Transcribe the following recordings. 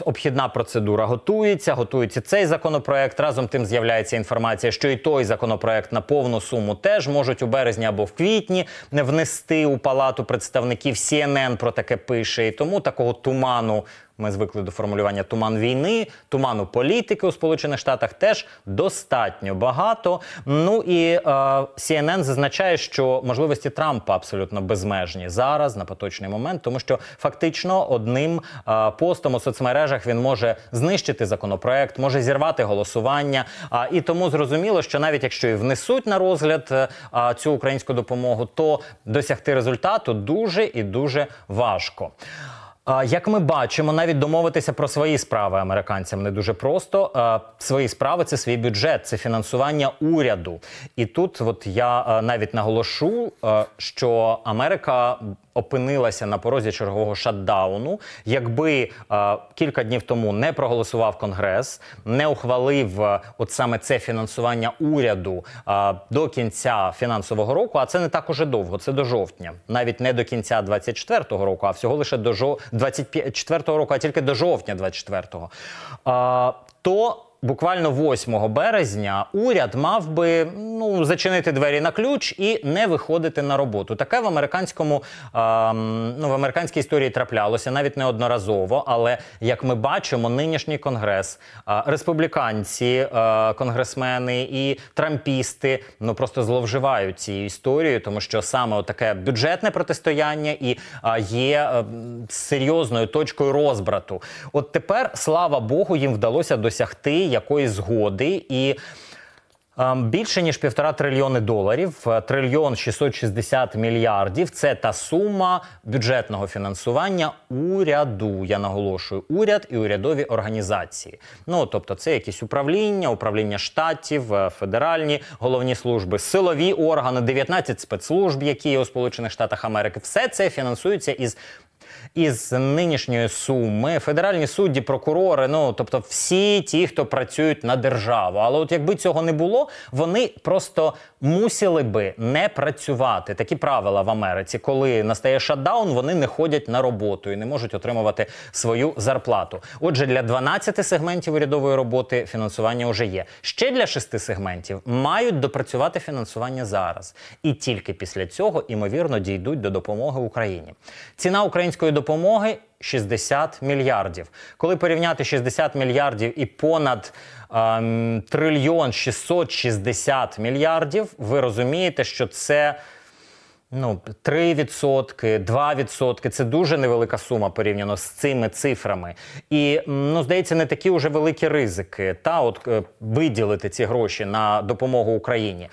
Обхідна процедура готується, готується цей законопроект. Разом тим з'являється інформація, що і той законопроект на повну суму теж можуть у березні або в квітні не внести у палату представників CNN про таке пише. І тому такого туману ми звикли до формулювання туман війни, туману політики у Сполучених Штатах теж достатньо багато. Ну і е, CNN зазначає, що можливості Трампа абсолютно безмежні зараз на поточний момент, тому що фактично одним е, постом у соцмережах він може знищити законопроект, може зірвати голосування. А і тому зрозуміло, що навіть якщо і внесуть на розгляд е, цю українську допомогу, то досягти результату дуже і дуже важко. Як ми бачимо, навіть домовитися про свої справи американцям не дуже просто. Свої справи це свій бюджет, це фінансування уряду. І тут, от я навіть наголошу, що Америка опинилася на порозі чергового шатдауну, якби е, кілька днів тому не проголосував конгрес, не ухвалив е, от саме це фінансування уряду е, до кінця фінансового року. А це не так уже довго. Це до жовтня, навіть не до кінця 24-го року, а всього лише до жов... 24-го року, а тільки до жовтня 24-го. Е, то буквально 8 березня уряд мав би ну зачинити двері на ключ і не виходити на роботу. Таке в американському е, ну в американській історії траплялося навіть неодноразово. Але як ми бачимо, нинішній конгрес, е, республіканці, е, конгресмени і трампісти ну просто зловживають цією історією, тому що саме таке бюджетне протистояння і е, є е, серйозною точкою розбрату. От тепер слава Богу, їм вдалося досягти якоїсь згоди і. Ем, більше ніж півтора трильйони доларів, е, трильйон 660 мільярдів. Це та сума бюджетного фінансування уряду. Я наголошую, уряд і урядові організації. Ну тобто, це якісь управління, управління штатів, е, федеральні головні служби, силові органи, 19 спецслужб, які є у Сполучених Штатах Америки. Все це фінансується із із нинішньої суми федеральні судді, прокурори, ну тобто всі ті, хто працюють на державу. Але от якби цього не було, вони просто мусили би не працювати. Такі правила в Америці, коли настає шатдаун, вони не ходять на роботу і не можуть отримувати свою зарплату. Отже, для 12 сегментів урядової роботи фінансування вже є. Ще для 6 сегментів мають допрацювати фінансування зараз, і тільки після цього імовірно дійдуть до допомоги Україні. Ціна української допомоги 60 мільярдів. Коли порівняти 60 мільярдів і понад ем, трильйон 660 мільярдів, ви розумієте, що це. Ну, 3%, 2% – це дуже невелика сума порівняно з цими цифрами. І ну, здається, не такі вже великі ризики та от е, виділити ці гроші на допомогу Україні.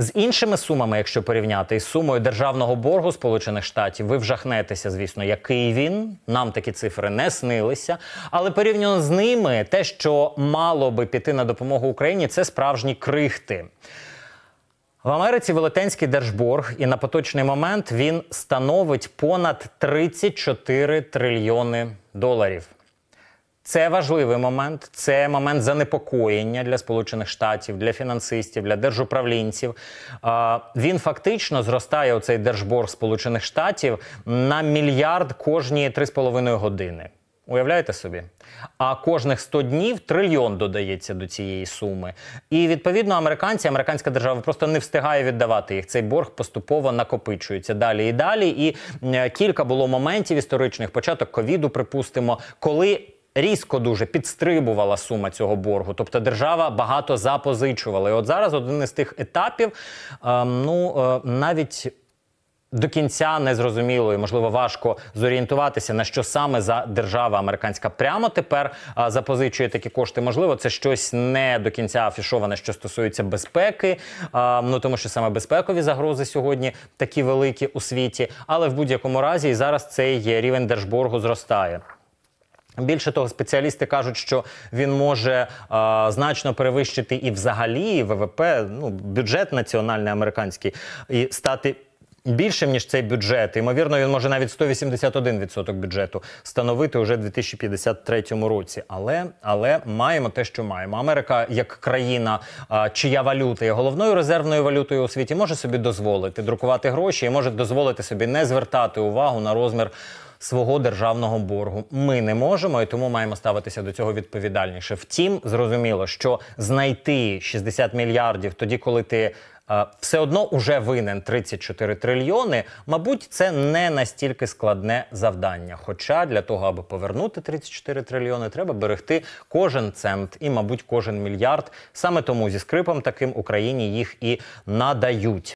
З іншими сумами, якщо порівняти із сумою державного боргу Сполучених Штатів, ви вжахнетеся, звісно, який він. Нам такі цифри не снилися. Але порівняно з ними, те, що мало би піти на допомогу Україні, це справжні крихти. В Америці велетенський держборг, і на поточний момент він становить понад 34 трильйони доларів. Це важливий момент, це момент занепокоєння для Сполучених Штатів, для фінансистів, для держуправлінців. Він фактично зростає у цей держборг Сполучених Штатів на мільярд кожні 3,5 години. Уявляєте собі? А кожних 100 днів трильйон додається до цієї суми. І відповідно американці, американська держава просто не встигає віддавати їх. Цей борг поступово накопичується далі і далі. І кілька було моментів історичних, початок ковіду, припустимо, коли різко дуже підстрибувала сума цього боргу. Тобто держава багато запозичувала. І от зараз один із тих етапів, е, ну е, навіть. До кінця не зрозуміло і можливо важко зорієнтуватися на що саме за держава американська прямо тепер а, запозичує такі кошти. Можливо, це щось не до кінця афішоване, що стосується безпеки. А, ну тому що саме безпекові загрози сьогодні такі великі у світі. Але в будь-якому разі і зараз цей рівень держборгу зростає. Більше того, спеціалісти кажуть, що він може е, значно перевищити і взагалі ВВП, ну бюджет національний американський, і стати більшим ніж цей бюджет. Ймовірно, він може навіть 181% бюджету становити уже в 2053 році. Але але маємо те, що маємо. Америка як країна, чия валюта є головною резервною валютою у світі, може собі дозволити друкувати гроші і може дозволити собі не звертати увагу на розмір свого державного боргу. Ми не можемо і тому маємо ставитися до цього відповідальніше. Втім, зрозуміло, що знайти 60 мільярдів тоді, коли ти. Все одно уже винен 34 трильйони. Мабуть, це не настільки складне завдання. Хоча для того, аби повернути 34 трильйони, треба берегти кожен цент і, мабуть, кожен мільярд. Саме тому зі скрипом таким Україні їх і надають.